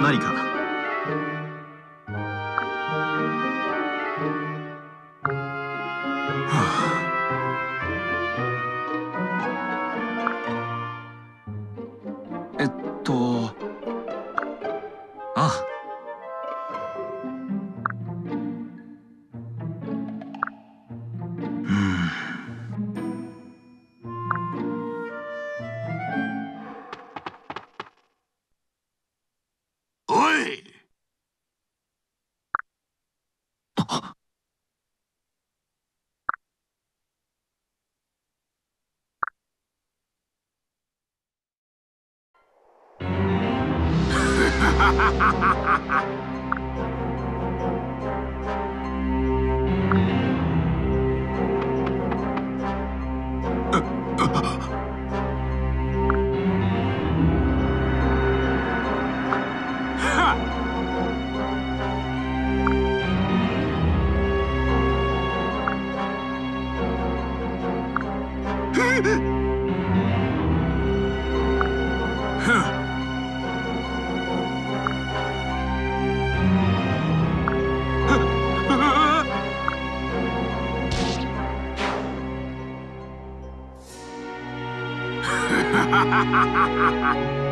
何か？Ha ha ha ha ha ha! Ha ha ha ha ha ha!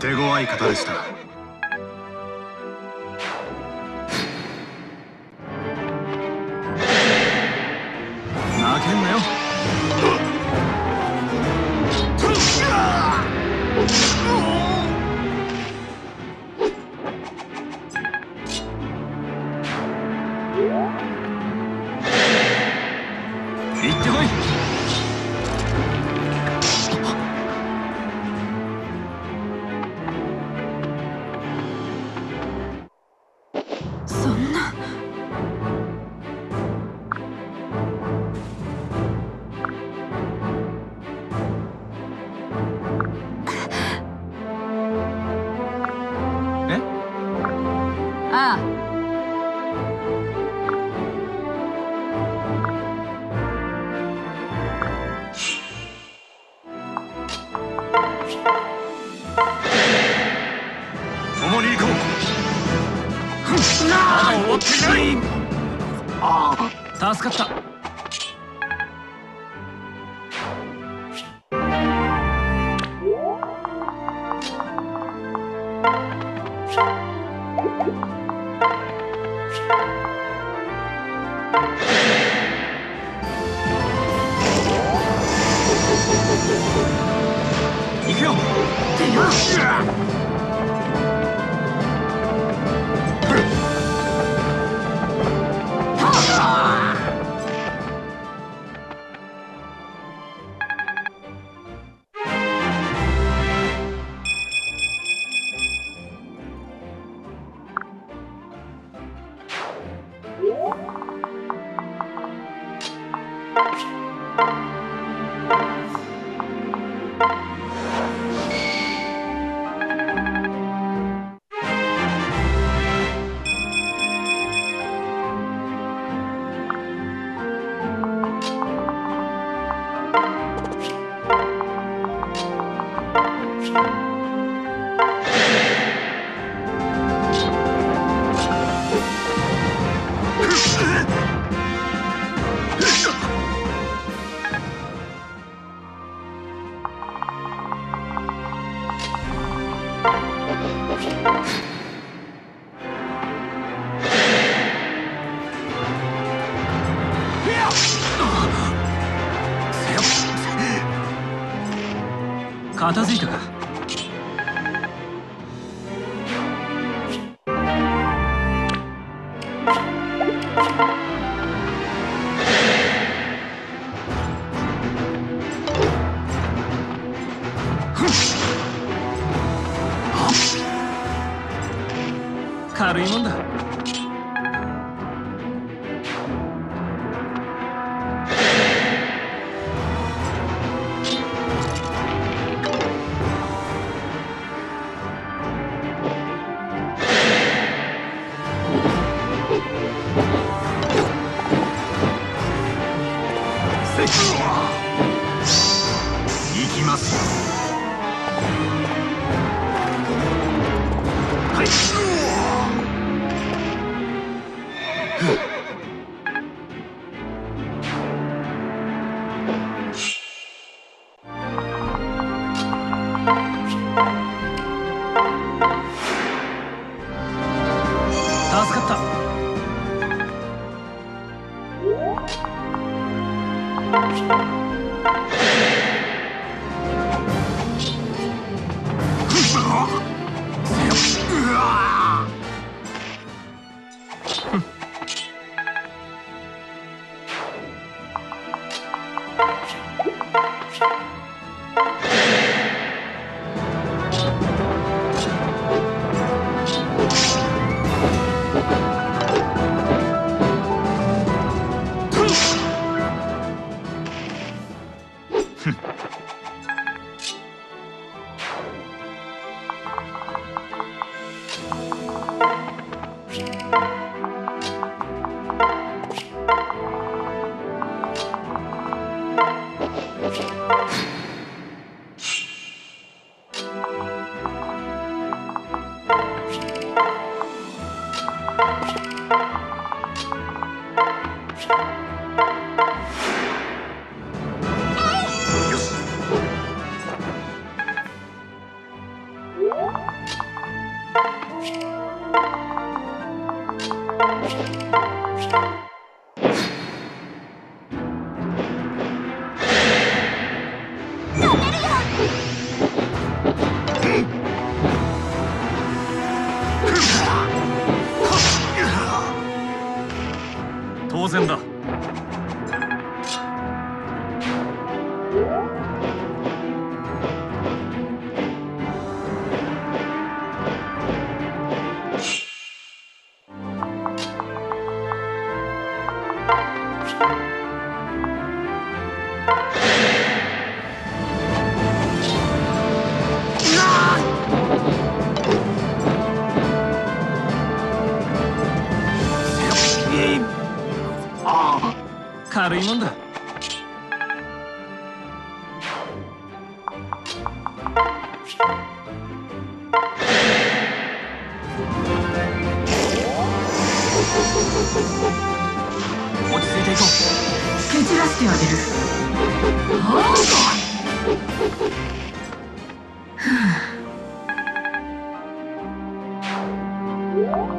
手強い方でした。你给我，你给！片付いたか？人生。Raymond'a. you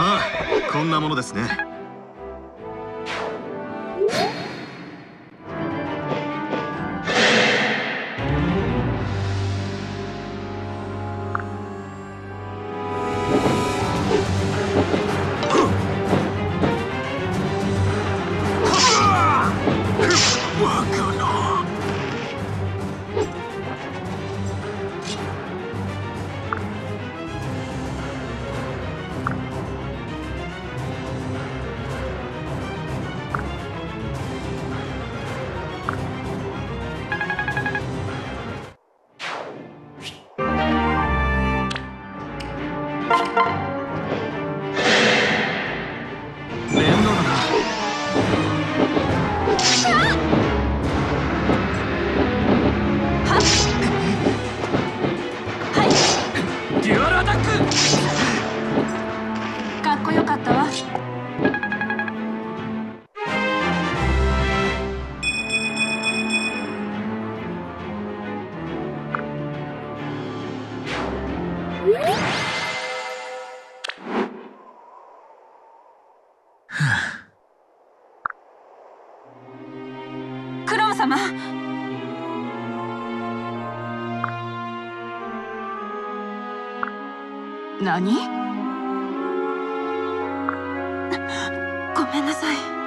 まあこんなものですね。Música 何？ごめんなさい。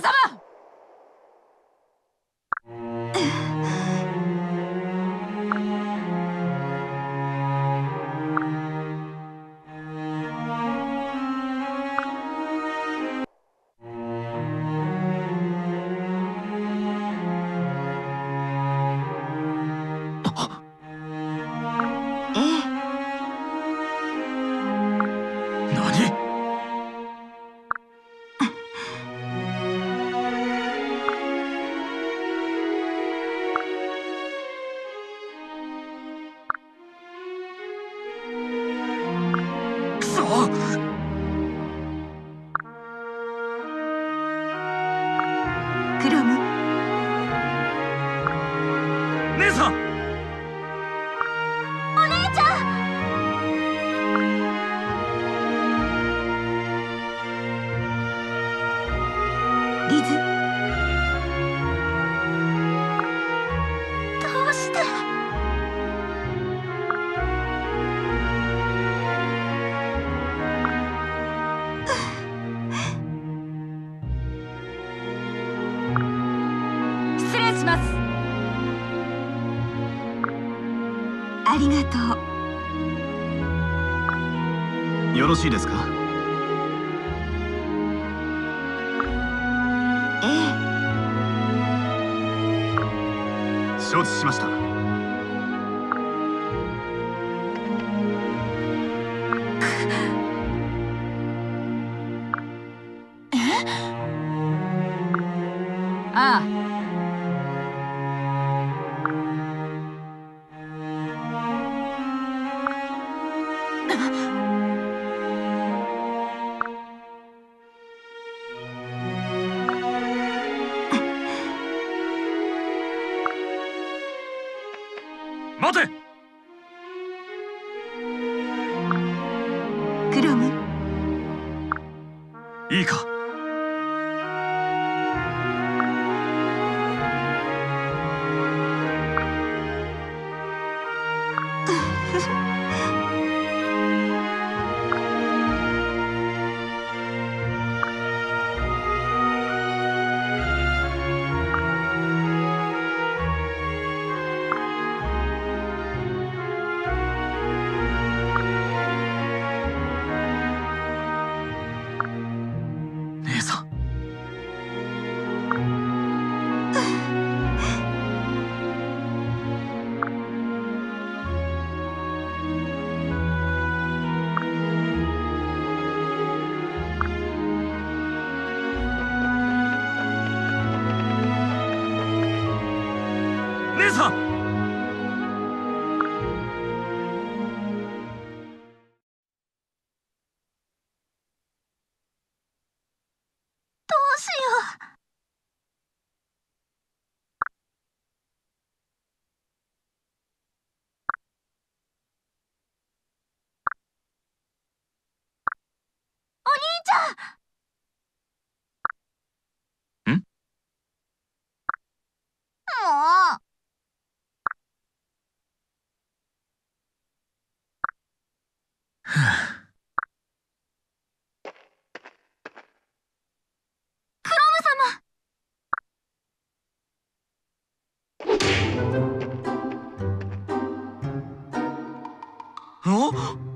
様ます。ありがとう。よろしいですか？ええ。承知しました。ん？